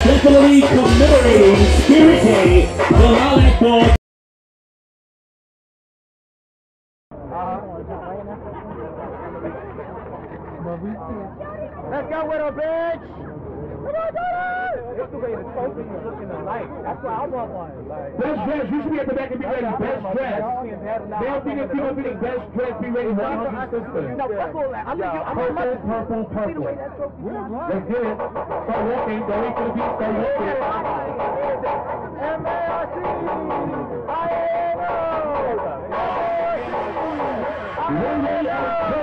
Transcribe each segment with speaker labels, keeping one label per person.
Speaker 1: Definitely commemorating Spirit Day, the Lilac Ball.
Speaker 2: Let's go her, bitch! It's the way the trophy is looking. That's why I want one. Like,
Speaker 1: Best dress, you should be at the back and be ready. Best dress. Male, female, female, female, best dress, be ready. One of your sisters.
Speaker 2: No, fuck all that. I'm
Speaker 1: Purple, purple,
Speaker 2: See the way
Speaker 1: purple.
Speaker 2: that trophy looks?
Speaker 1: Let's get it. Start walking. Don't wait for the beat. Start walking.
Speaker 2: M-A-R-C!
Speaker 1: One way out. Go.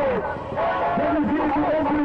Speaker 1: Let me get over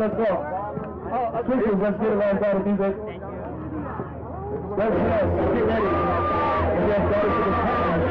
Speaker 1: let's go. Let's get it, let's music. Let's go, get ready. Let's go to the tag.